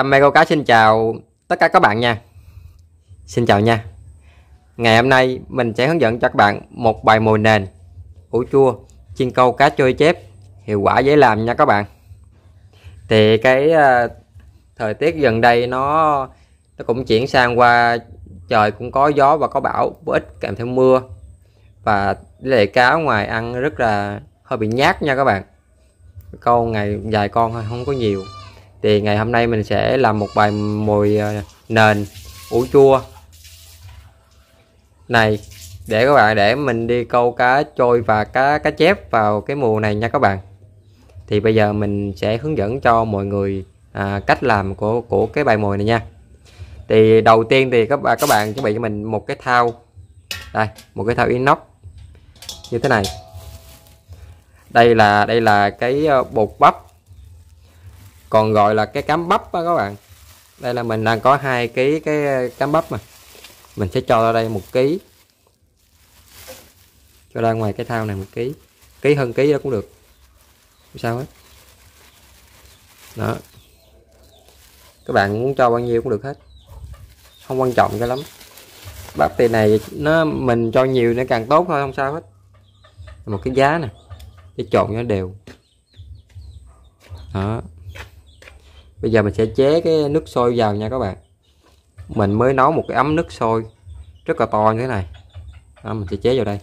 Đam mê câu cá xin chào tất cả các bạn nha. Xin chào nha. Ngày hôm nay mình sẽ hướng dẫn cho các bạn một bài mồi nền ủ chua chiên câu cá trôi chép hiệu quả dễ làm nha các bạn. Thì cái uh, thời tiết gần đây nó nó cũng chuyển sang qua trời cũng có gió và có bão có ít kèm theo mưa và lệ cá ngoài ăn rất là hơi bị nhát nha các bạn câu ngày vài con thôi không có nhiều thì ngày hôm nay mình sẽ làm một bài mồi ờ, nền ủ chua. Này để các bạn để mình đi câu cá trôi và cá cá chép vào cái mùa này nha các bạn. Thì bây giờ mình sẽ hướng dẫn cho mọi người à, cách làm của của cái bài mồi này nha. Thì đầu tiên thì các bạn các bạn chuẩn bị cho mình một cái thao. Đây một cái thao inox. Như thế này. Đây là đây là cái ờ, bột bắp còn gọi là cái cám bắp đó các bạn. Đây là mình đang có hai ký cái cám bắp mà. Mình sẽ cho ra đây một ký. Cho ra ngoài cái thao này một ký. Ký hơn ký đó cũng được. Không sao hết. Đó. Các bạn muốn cho bao nhiêu cũng được hết. Không quan trọng cái lắm. Bắp tiền này nó, mình cho nhiều nó càng tốt thôi, không sao hết. Một cái giá nè. Để trộn cho nó đều. Đó bây giờ mình sẽ chế cái nước sôi vào nha các bạn. Mình mới nấu một cái ấm nước sôi rất là to như thế này. Đó, mình sẽ chế vào đây.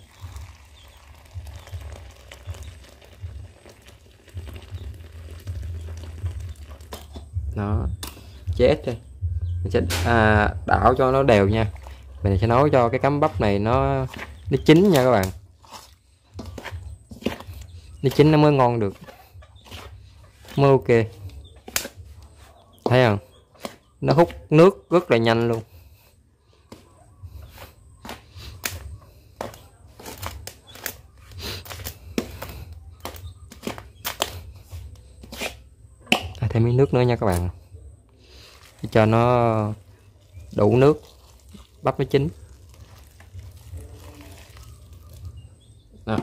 Đó chế ít đây mình sẽ à, đảo cho nó đều nha. Mình sẽ nấu cho cái cắm bắp này nó nó chín nha các bạn. Nó chín nó mới ngon được. Mới ok thấy không? Nó hút nước rất là nhanh luôn. À, thêm miếng nước nữa nha các bạn. Để cho nó đủ nước bắp nó chín. Đó.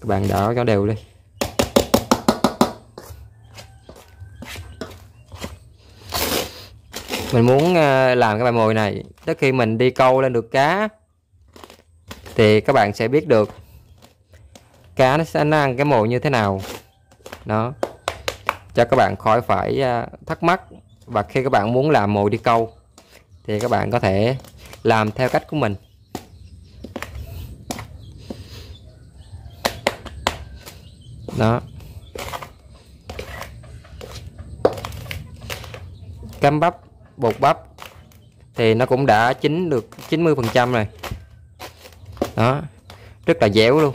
các bạn đảo cho đều đi. Mình muốn ờ, làm cái bài mồi này. Tới khi mình đi câu lên được cá, thì các bạn sẽ biết được cá nó sẽ ăn cái mồi như thế nào. Đó. Cho các bạn khỏi phải ờ, thắc mắc và khi các bạn muốn làm mồi đi câu, thì các bạn có thể làm theo cách của mình. Đó. Cám bắp bột bắp, thì nó cũng đã chín được 90 phần trăm rồi. Đó, rất là dẻo luôn.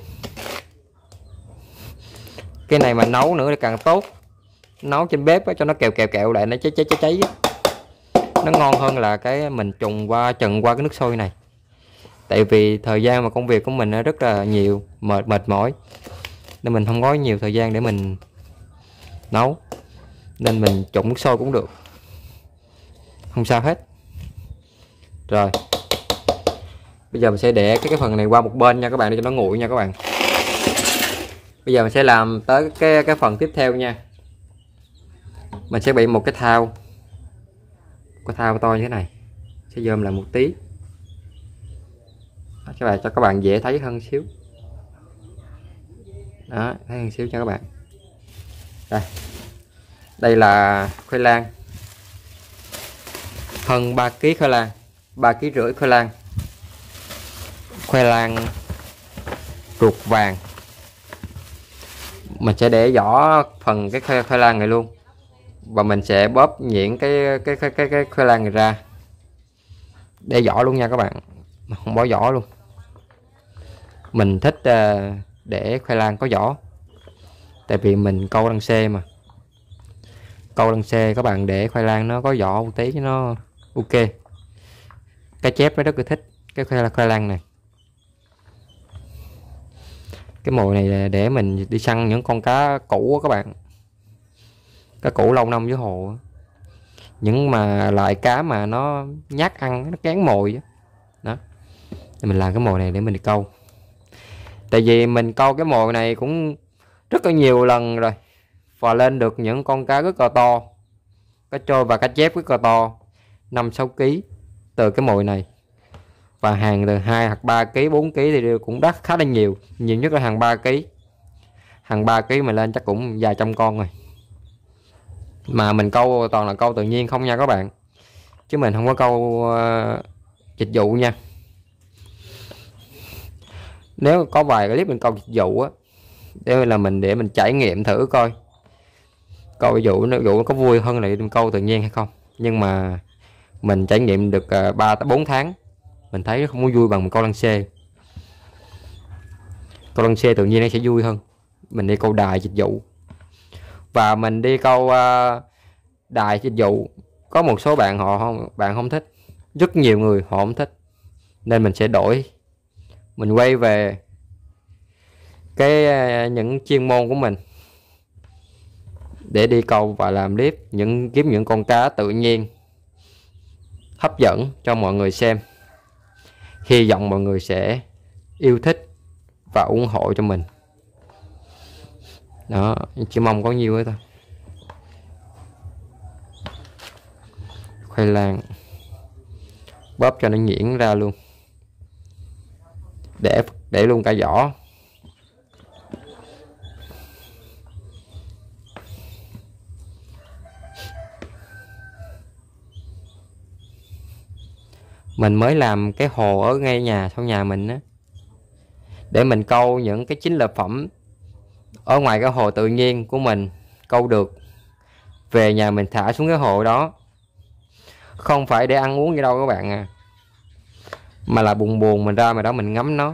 Cái này mà nấu nữa thì càng tốt. Nấu trên bếp cho nó kẹo kẹo kẹo lại, nó cháy cháy cháy cháy nó ngon hơn là cái mình trùng qua, trần qua cái nước sôi này. Tại vì thời gian mà công việc của mình nó rất là nhiều, mệt mệt mỏi. Nên mình không có nhiều thời gian để mình nấu. Nên mình trụng nước sôi cũng được không sao hết. Rồi. Bây giờ mình sẽ để cái cái phần này qua một bên nha các bạn để cho nó nguội nha các bạn. Bây giờ mình sẽ làm tới cái cái phần tiếp theo nha. Mình sẽ bị một cái thao cái thao to như thế này. Sẽ dơm lại một tí. Đó, các bạn cho các bạn dễ thấy hơn xíu. Đó thấy hơn xíu cho các bạn. Đây. Đây là khoai lang hơn 3 kg khoai lang. 3 kg rưỡi khoai lang. Khoai lang ruột vàng. Mình sẽ để vỏ phần cái khoai, khoai lang này luôn. Và mình sẽ bóp nhuyễn cái cái cái cái, cái khoai lang này ra. Để vỏ luôn nha các bạn. Không bỏ vỏ luôn. Mình thích ờ, để khoai lang có vỏ tại vì mình câu đăng xe mà. Câu đăng xe các bạn để khoai lang nó có vỏ một tí cho nó ok. Cá chép nó rất là thích. Cái khoai là khoai lang này. Cái mồi này để mình đi săn những con cá cũ các bạn. Cá cũ lâu năm dưới hồ những mà loại cá mà nó nhát ăn nó kén mồi đó, đó. mình làm cái mồi này để mình đi câu. Tại vì mình câu cái mồi này cũng rất là nhiều lần rồi. Và lên được những con cá rất là to. Cá trôi và cá chép rất là to. 5 6 kg từ cái mồi này. Và hàng từ 2 hoặc 3 kg 4 kg thì cũng đắt khá là nhiều nhiều nhất là hàng 3 kg hàng 3 kg mà lên chắc cũng vài trăm con rồi. Mà mình câu toàn là câu tự nhiên không nha các bạn. Chứ mình không có câu uh, dịch vụ nha. Nếu có vài clip mình câu dịch vụ á đây là mình để mình trải nghiệm thử coi. Câu ví dụ nó dụ có vui hơn là mình câu tự nhiên hay không. Nhưng mà mình trải nghiệm được à, ba 3 tới 4 tháng. Mình thấy nó không có vui bằng một câu lăng xê. Câu lăng xê tự nhiên nó sẽ vui hơn. Mình đi câu đài dịch vụ. Và mình đi câu à, đài dịch vụ. Có một số bạn họ không, bạn không thích. Rất nhiều người họ không thích. Nên mình sẽ đổi. Mình quay về cái à, những chuyên môn của mình. Để đi câu và làm clip, những kiếm những con cá tự nhiên hấp dẫn cho mọi người xem. Hy vọng mọi người sẽ yêu thích và ủng hộ cho mình. Đó, chỉ mong có nhiêu ấy thôi. Khoai lang. Bóp cho nó nhuyễn ra luôn. Để để luôn cả vỏ. Mình mới làm cái hồ ở ngay nhà sau nhà mình á. Để mình câu những cái chính lợi phẩm ở ngoài cái hồ tự nhiên của mình, câu được. Về nhà mình thả xuống cái hồ đó. Không phải để ăn uống gì đâu các bạn à. Mà là buồn buồn mình ra mà đó mình ngắm nó.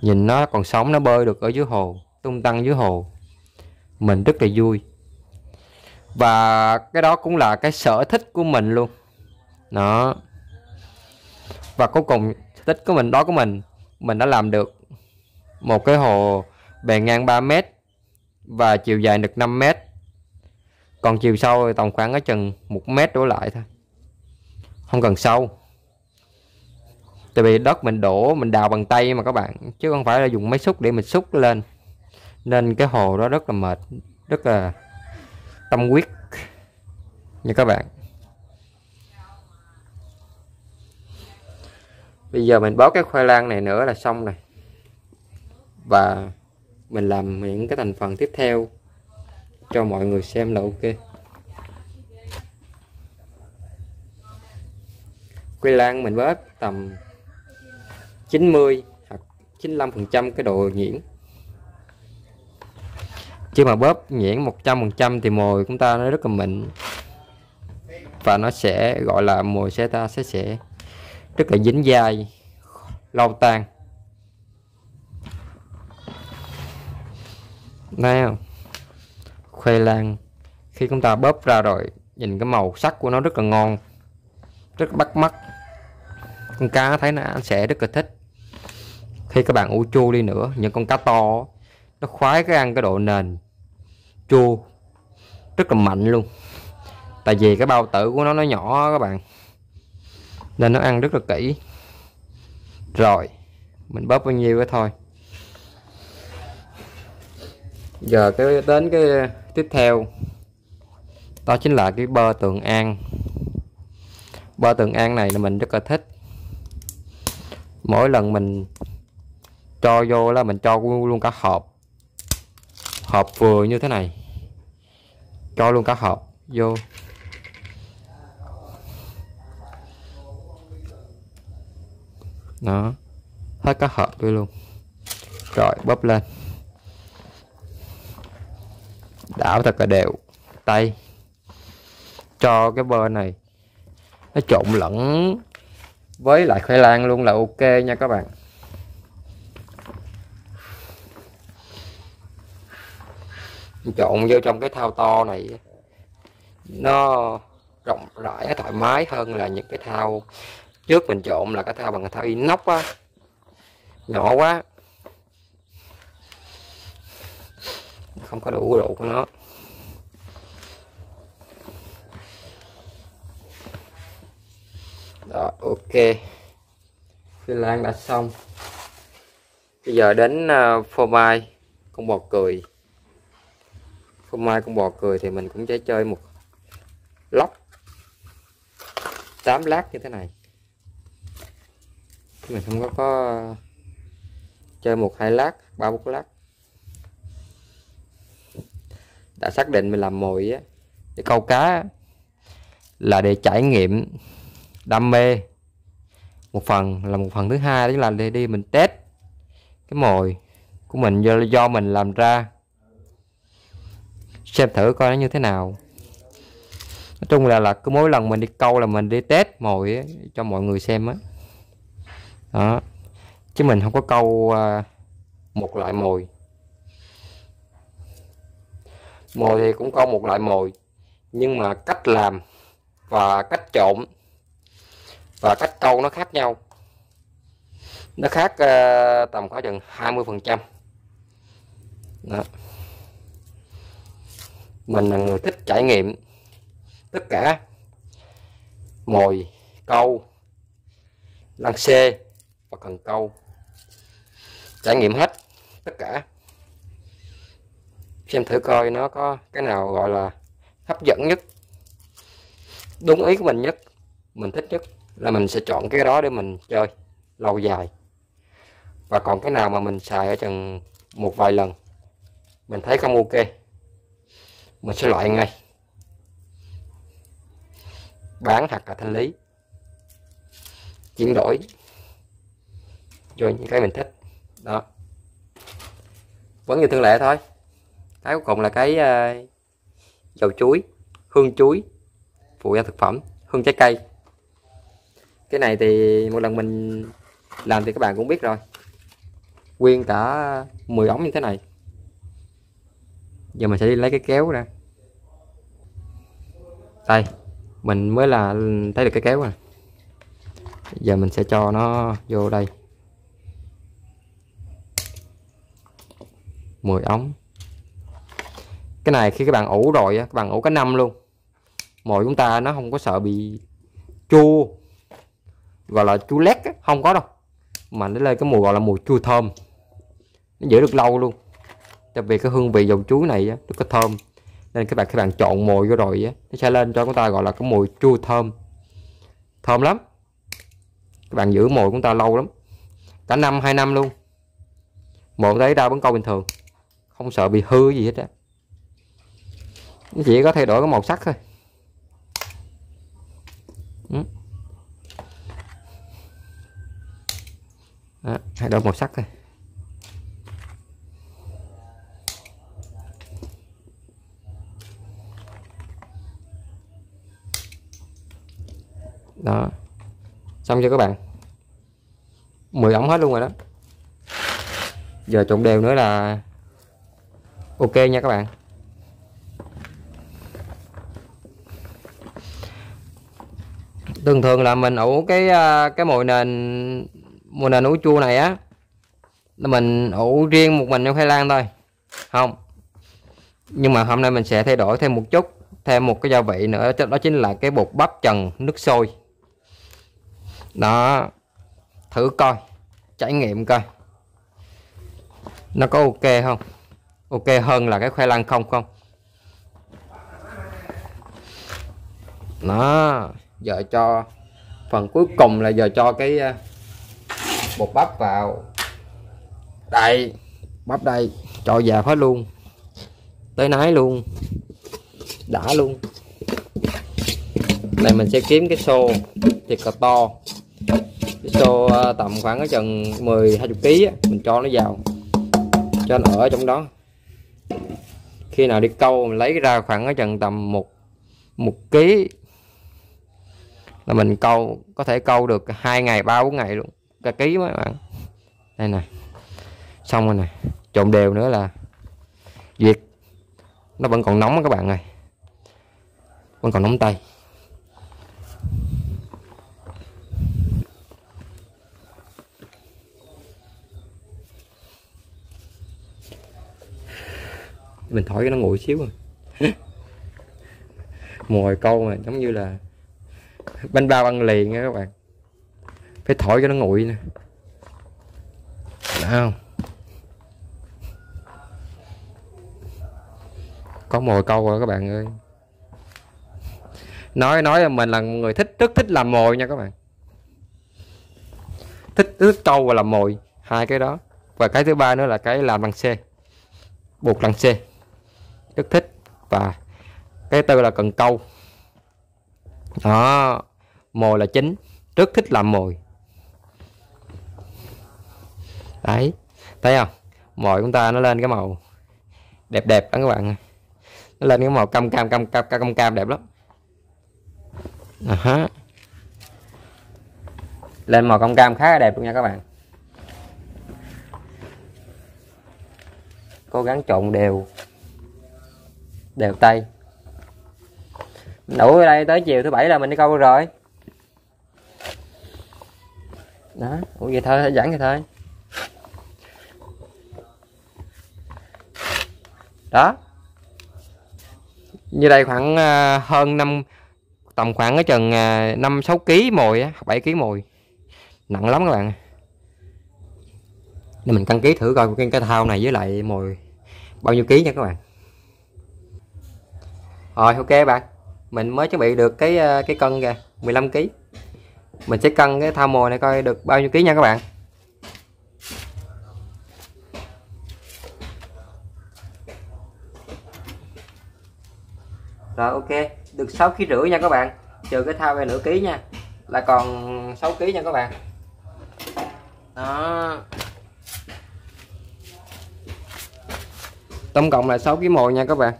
Nhìn nó còn sống, nó bơi được ở dưới hồ, tung tăng dưới hồ. Mình rất là vui. Và cái đó cũng là cái sở thích của mình luôn. Đó và cuối cùng sở thích của mình, đó của mình mình đã làm được một cái hồ bề ngang 3 mét và chiều dài được 5 mét. Còn chiều sâu thì tầm khoảng ở chừng một mét đổ lại thôi, không cần sâu. Tại vì đất mình đổ, mình đào bằng tay mà các bạn, chứ không phải là dùng máy xúc để mình xúc lên. Nên cái hồ đó rất là mệt, rất là tâm huyết nha các bạn. Bây giờ mình bó cái khoai lang này nữa là xong này và mình làm những cái thành phần tiếp theo cho mọi người xem là ok. Khoai lang mình bớt tầm 90 hoặc 95 phần trăm cái độ nhuyễn. Chứ mà bóp nhuyễn 100 phần trăm thì mồi chúng ta nó rất là mịn. Và nó sẽ, gọi là mồi xe ta sẽ sẽ rất là dính dai lâu tan. Đây không? Khoai lang. Khi chúng ta bóp ra rồi, nhìn cái màu sắc của nó rất là ngon, rất bắt mắt. Con cá thấy nó sẽ rất là thích. Khi các bạn ủ chua đi nữa, những con cá to, nó khoái cái ăn cái độ nền chua, rất là mạnh luôn. Tại vì cái bao tử của nó nó nhỏ các bạn nên nó ăn rất là kỹ. Rồi, mình bóp bao nhiêu đó thôi. Giờ cái, đến cái ờ, tiếp theo. Đó chính là cái bơ tường an. Bơ tường an này là mình rất là thích. Mỗi lần mình cho vô là mình cho luôn cả hộp. Hộp vừa như thế này. Cho luôn cả hộp vô. Nó hết các hộp vô luôn. Rồi, bóp lên. Đảo thật là đều. Tay. Cho cái bơ này. Nó trộn lẫn với lại khoai lang luôn là ok nha các bạn. Trộn vô trong cái thao to này. Nó rộng rãi, thoải mái hơn là những cái thao trước mình trộn là cái thao bằng thao inox á. Nhỏ quá. Không có đủ độ của nó. Đó, ok. Phi lan đã xong. Bây giờ đến ờ, phô mai con bò cười. Phô mai con bò cười thì mình cũng sẽ chơi một lóc 8 lát như thế này mình không có có chơi một, hai lát, ba, bốn lát. Đã xác định mình làm mồi á để câu cá là để trải nghiệm đam mê. Một phần là một phần thứ hai, đó là để đi mình test cái mồi của mình do do mình làm ra. Xem thử coi nó như thế nào. Nói chung là là cứ mỗi lần mình đi câu là mình đi test mồi cho mọi người xem á đó. chứ mình không có câu ờ, một loại mồi. Mồi thì cũng câu một loại mồi nhưng mà cách làm và cách trộn và cách câu nó khác nhau. Nó khác uh, tầm khoảng chừng 20 phần trăm. Mình là người thích trải nghiệm tất cả mồi câu lăng xê và cần câu. Trải nghiệm hết tất cả. Xem thử coi nó có cái nào gọi là hấp dẫn nhất, đúng ý của mình nhất, mình thích nhất, là mình sẽ chọn cái đó để mình chơi lâu dài. Và còn cái nào mà mình xài ở chừng một vài lần, mình thấy không ok, mình sẽ loại ngay. Bán hoặc là thanh lý. Chuyển đổi cho những cái mình thích. Đó. Vẫn như thường lệ thôi. Cái cuối cùng là cái uh, dầu chuối hương chuối phụ gia thực phẩm hương trái cây. Cái này thì một lần mình làm thì các bạn cũng biết rồi. Nguyên cả 10 ống như thế này. Giờ mình sẽ đi lấy cái kéo ra. Đây mình mới là thấy được cái kéo rồi. Giờ mình sẽ cho nó vô đây. 10 ống. Cái này khi các bạn ủ rồi các bạn ủ cái năm luôn. Mồi chúng ta nó không có sợ bị chua, gọi là chua lét không có đâu. Mà nó lên cái mùi gọi là mùi chua thơm. Nó giữ được lâu luôn. Đặc biệt cái hương vị dầu chuối này rất nó có thơm. Nên các bạn các bạn chọn mồi vô rồi nó sẽ lên cho chúng ta gọi là cái mùi chua thơm. Thơm lắm. Các bạn giữ mồi chúng ta lâu lắm. Cả năm, hai năm luôn. Mồi thấy ra bắn câu bình thường không sợ bị hư gì hết á. Chỉ có thay đổi cái màu sắc thôi. Ừ. Đó, thay đổi màu sắc thôi. Đó. Xong chưa các bạn? 10 ống hết luôn rồi đó. Giờ trộn đều nữa là ok nha các bạn. Thường thường là mình ủ cái à, cái mồi nền mồi nền ủ chua này á, là mình ủ riêng một mình trong khoai lang thôi. Không. Nhưng mà hôm nay mình sẽ thay đổi thêm một chút, thêm một cái gia vị nữa đó chính là cái bột bắp trần nước sôi. Đó. Thử coi, trải nghiệm coi. Nó có ok không? Ok, hơn là cái khoai lang không không? Nó giờ cho, phần cuối cùng là giờ cho cái à, bột bắp vào. Đây, bắp đây, cho vào hết luôn. Tới nái luôn, đã luôn. Này, mình sẽ kiếm cái xô thiệt là to. Cái xô à, tầm khoảng cái chừng 10 20 kg mình cho nó vào, cho nó ở trong đó khi nào đi câu, mình lấy ra khoảng ở chừng tầm một một ký. Là mình câu, có thể câu được hai ngày, ba, bốn ngày luôn. Cả ký mấy bạn. Đây nè. Xong rồi nè. Trộn đều nữa là việc nó vẫn còn nóng các bạn ơi. Vẫn còn nóng tay. Mình thổi cho nó nguội xíu rồi. Mồi câu mà giống như là bánh bao ăn liền nha các bạn. Phải thổi cho nó nguội nè. Đã không? Có mồi câu rồi các bạn ơi. Nói nói là mình là người thích, rất thích làm mồi nha các bạn. Thích thích câu và làm mồi, hai cái đó. Và cái thứ ba nữa là cái làm bằng xe buộc bằng xe rất thích. Và cái tư là cần câu. Đó, mồi là chính. Rất thích làm mồi. Đấy, thấy không? Mồi chúng ta nó lên cái màu đẹp đẹp đó các bạn nó lên cái màu cam cam cam cam cam cam đẹp lắm. Đó. lên màu cam cam khá là đẹp luôn nha các bạn. Cố gắng trộn đều đều tay. Đủ ở đây tới chiều thứ bảy là mình đi câu rồi. Đó, ủa, vậy thôi dẫn vậy thôi. Đó. Như đây khoảng à, hơn năm, tầm khoảng ở chừng à, năm, sáu kg mồi á, bảy kg mồi. Nặng lắm các bạn. Nên mình cân ký thử coi cái cái thao này với lại mồi bao nhiêu ký nha các bạn rồi, ok bạn. Mình mới chuẩn bị được cái ờ, cái cân kìa 15 kg mình sẽ cân cái thao mồi này coi được bao nhiêu ký nha các bạn. Rồi, ok. Được 6 kg rưỡi nha các bạn. Trừ cái thao về nửa ký nha. Là còn 6 kg nha các bạn. Đó. Tổng cộng là 6 kg mồi nha các bạn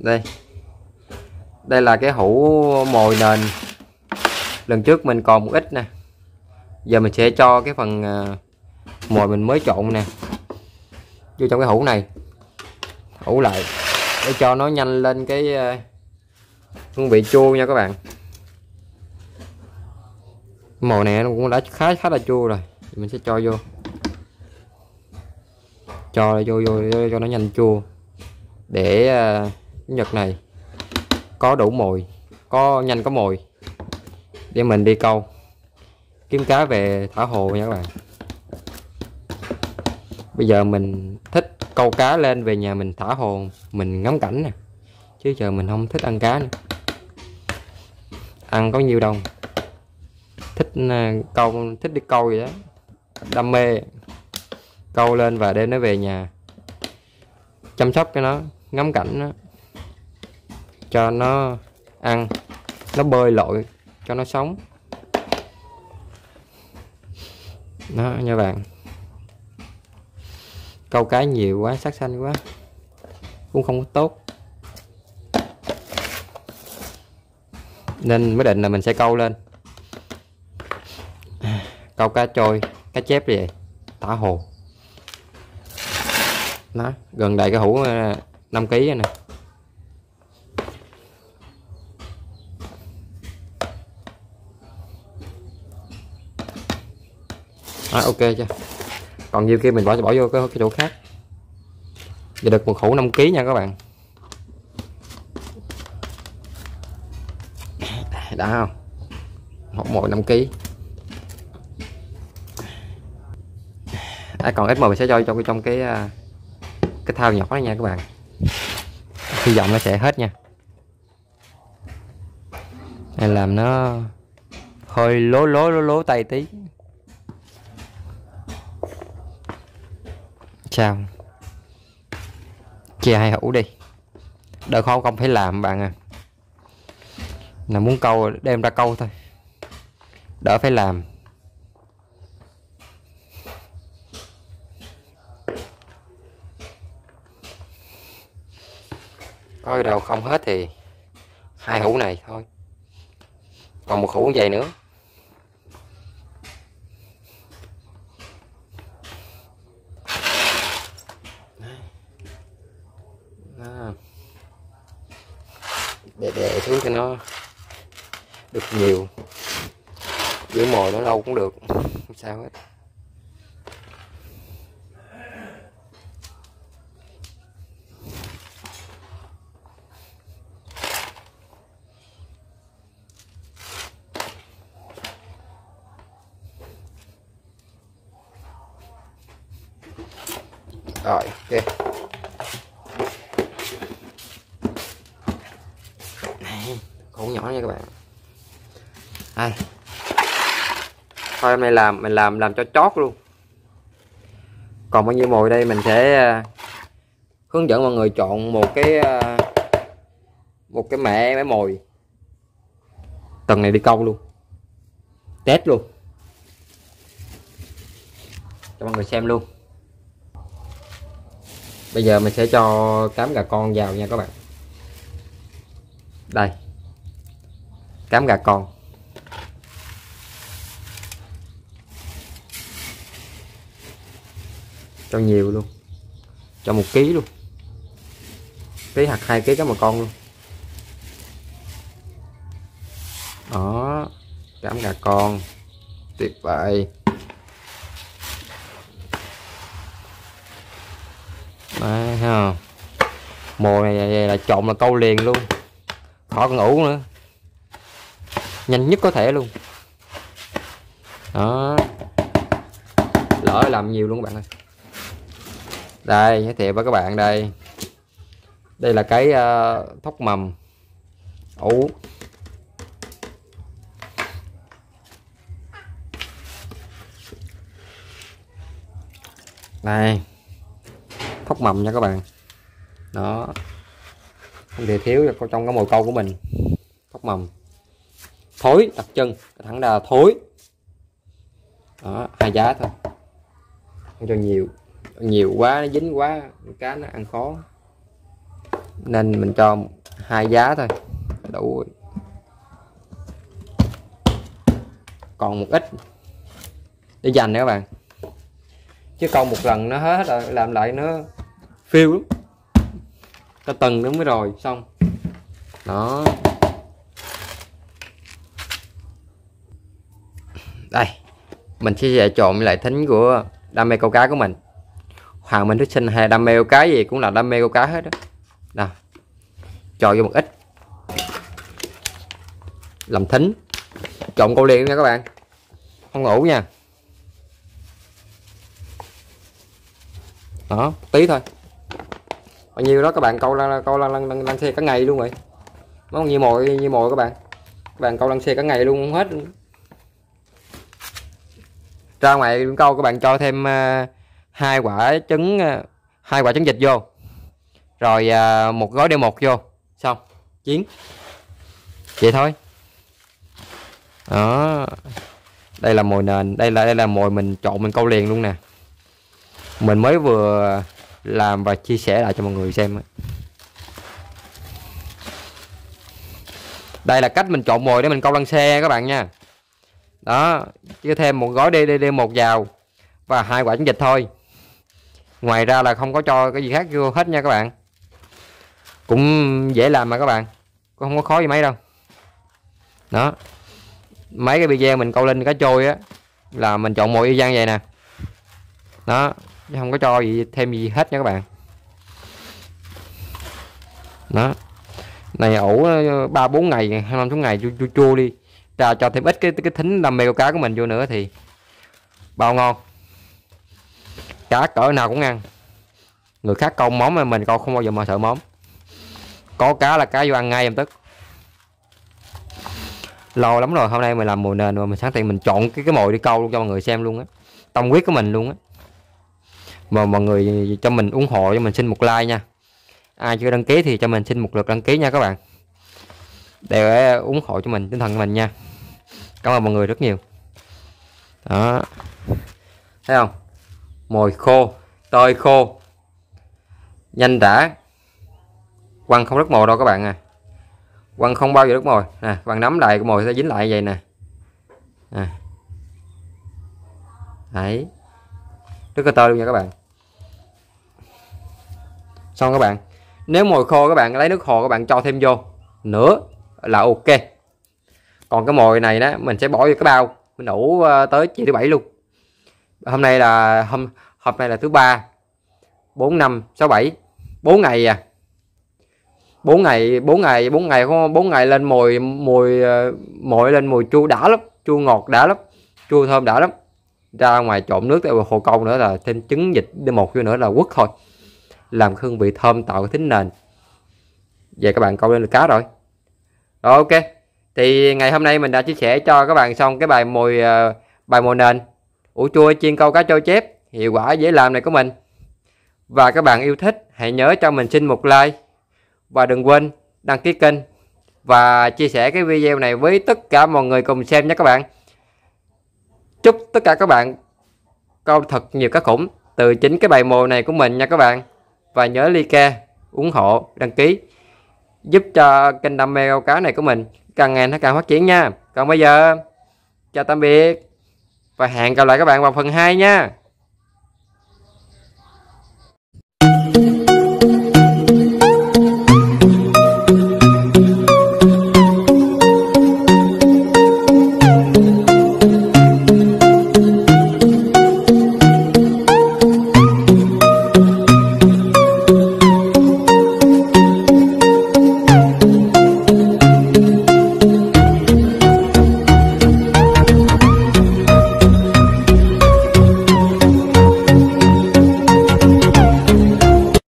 đây. Đây là cái hũ mồi nền. Lần trước mình còn một ít nè. Giờ mình sẽ cho cái phần à, mồi mình mới trộn nè. Vô trong cái hũ này. Hũ lại. Để cho nó nhanh lên cái à, hương vị chua nha các bạn. Mồi này nó cũng đã khá khá là chua rồi. Mình sẽ cho vô. Cho vô vô, vô cho nó nhanh chua. Để à, uh, nhật này. Có đủ mồi có nhanh có mồi. Để mình đi câu. Kiếm cá về thả hồ nha các bạn. Bây giờ mình thích câu cá lên về nhà mình thả hồ mình ngắm cảnh nè. Chứ giờ mình không thích ăn cá nữa. Ăn có nhiêu đâu thích ờ, câu thích đi câu vậy đó. Đam mê. Câu lên và đem nó về nhà. Chăm sóc cho nó ngắm cảnh nó cho nó ăn, nó bơi lội, cho nó sống. Đó, nha bạn. Câu cá nhiều quá sắc xanh quá. Cũng không có tốt. Nên mới định là mình sẽ câu lên. Câu cá trôi, cá chép vậy? Thả hồ. Nó gần đây cái hũ 5 kg này nè. À, ok chưa? Còn nhiều kia mình bỏ bỏ vô cái, cái chỗ khác. Giờ được một khẩu 5 kg nha các bạn. Đã không? Hộp mỗi 5 kg à, còn ít mà mình sẽ cho trong cái trong cái cái thao nhỏ này nha các bạn. Hy vọng nó sẽ hết nha. Này làm nó hơi lố lố lố lố tay tí. Sao chia hai hũ đi. Đỡ khó không phải làm bạn à. Là muốn câu đem ra câu thôi. Đỡ phải làm. Coi đâu không hết thì hai hũ này thôi. Còn một hũ vậy nữa. Để đè xuống cho nó được nhiều. Giữ mồi nó lâu cũng được. Không sao hết rồi ok Đây. thôi hôm nay làm mình làm làm cho chót luôn. Còn bao nhiêu mồi đây, mình sẽ à, hướng dẫn mọi người chọn một cái à, một cái mẹ mẻ mồi. Tầng này đi câu luôn. Test luôn. Cho mọi người xem luôn. Bây giờ mình sẽ cho cám gà con vào nha các bạn. Đây. Cám gà con. Cho nhiều luôn. Cho một ký luôn. Ký hạt hai ký cá mà con luôn. Đó cám gà con. Tuyệt vời. Đấy, thấy không mùa này là trộn là câu liền luôn. Khỏi còn ủ nữa. Nhanh nhất có thể luôn. Đó. Lỡ làm nhiều luôn các bạn ơi đây giới thiệu với các bạn đây. Đây là cái uh, thóc mầm. Ủ. Đây. Thóc mầm nha các bạn. Đó. Không thể thiếu trong cái mồi câu của mình. Thóc mầm. Thối đặc trưng thẳng là thối. Đó hai giá thôi. Không cho nhiều nhiều quá, nó dính quá cá nó ăn khó. Nên mình cho hai giá thôi đủ rồi. còn một ít để dành nữa các bạn. Chứ câu một lần nó hết rồi, làm lại nó phiêu lắm. Ta tầng nó mới rồi, xong. Đó. Đây, mình sẽ trộn lại thính của đam mê câu cá của mình. Hoàng Minh Thuyết Sinh hay đam mê cái cá gì cũng là đam mê câu cá hết đó nào cho vô một ít. Làm thính. Trộn câu liền nha các bạn. Không ngủ nha. Đó tí thôi. Bao nhiêu đó các bạn câu lăn câu lăn lăn lăn xe cả ngày luôn rồi. Nó như mồi như mồi các bạn. Các bạn câu lăn xe cả ngày luôn không hết. Ra ngoài câu các bạn cho thêm uh, hai quả trứng ờ, hai quả trứng vịt vô. Rồi ờ, một gói đeo một vô. Xong. Chiến vậy thôi. Đó. Đây là mồi nền. Đây là đây là mồi mình trộn, mình câu liền luôn nè. Mình mới vừa làm và chia sẻ lại cho mọi người xem đây là cách mình trộn mồi để mình câu lăng xe các bạn nha. Đó. Chứ thêm một gói DDD một vào và hai quả trứng vịt thôi ngoài ra là không có cho cái gì khác vô hết nha các bạn. Cũng dễ làm mà các bạn cũng không có khó gì mấy đâu. Đó. Mấy cái video mình câu lên cá trôi á là mình chọn mồi y gian vậy nè. Đó chứ không có cho gì thêm gì hết nha các bạn. Đó. Này ủ ờ, ba bốn ngày hai năm số ngày chua, chua chua đi. Ra cho thêm ít cái cái thính đam mê câu cá của mình vô nữa thì bao ngon cá cỡ nào cũng ăn. Người khác câu móng mà mình, câu không bao giờ mà sợ móng có cá là cá vô ăn ngay em tức. Lâu lắm rồi, hôm nay mình làm mồi nền mà mình sáng tiền mình chọn cái cái mồi đi câu luôn cho mọi người xem luôn á. Tâm quyết của mình luôn á. Mà mọi người cho mình ủng hộ, cho mình xin một like nha. Ai chưa đăng ký thì cho mình xin một lượt đăng ký nha các bạn. Để ủng hộ cho mình, tinh thần của mình nha. Cảm ơn mọi người rất nhiều. Đó. Thấy không? Mồi khô, tơi khô. Nhanh đã. Quăng không đứt mồi đâu các bạn à. Quăng không bao giờ đứt mồi. Nè bạn nắm lại cái mồi sẽ dính lại vậy nè. À. đấy. Rất là tơi luôn nha các bạn. Xong các bạn. Nếu mồi khô các bạn lấy nước hồ các bạn cho thêm vô. Nữa là ok. Còn cái mồi này đó mình sẽ bỏ vô cái bao. Mình ủ ờ, tới chiều thứ bảy luôn hôm nay là hôm hôm nay là thứ ba. Bốn năm sáu bảy. Bốn ngày à. Bốn ngày bốn ngày bốn ngày không bốn ngày lên mùi mùi ờ, mồi lên mùi chua đã lắm chua ngọt đã lắm chua thơm đã lắm. Ra ngoài trộn nước theo hồ câu nữa là thêm trứng vịt một vô nữa là quất thôi. Làm hương vị thơm tạo cái tính nền. Về các bạn câu lên được cá rồi. Rồi ok. Thì ngày hôm nay mình đã chia sẻ cho các bạn xong cái bài mồi uh, bài mồi nền ủ chua, chiên câu cá trôi chép, hiệu quả dễ làm này của mình. Và các bạn yêu thích, hãy nhớ cho mình xin một like. Và đừng quên đăng ký kênh. Và chia sẻ cái video này với tất cả mọi người cùng xem nhé các bạn. Chúc tất cả các bạn câu thật nhiều cá khủng từ chính cái bài mồi này của mình nha các bạn. Và nhớ like, ủng hộ, đăng ký, giúp cho kênh đam mê câu cá này của mình càng ngày nó càng phát triển nha. Còn bây giờ, chào tạm biệt và hẹn gặp lại các bạn vào phần 2 nha.